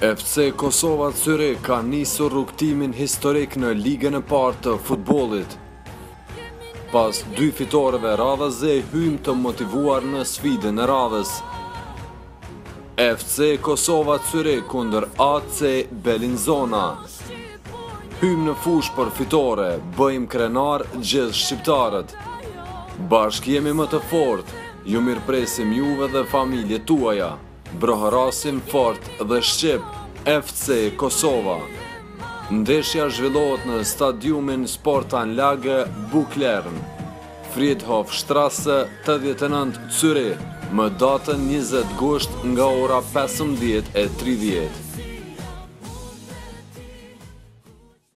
FC Kosova Zürich ka nisur rrugëtimin historik në ligën e parë të futbollit. Pas dy fitoreve radhazi hyjmë të motivuar në sfidën e radhës. FC Kosova Zürich kundër AC Bellinzona. Hyjmë në fushë për fitore, bëjmë krenarë gjithë shqiptarët. Bashkë jemi më të fortë, ju mirëpresim juve dhe familjet tuaja. Brohorasim fort dhe shqip FC Kosova. Ndeshja zhvillohet në stadiumin Sportanlage Buchlern, Friedhofstrasse 89 Zürich, më datën 20 gusht nga ora 15:30.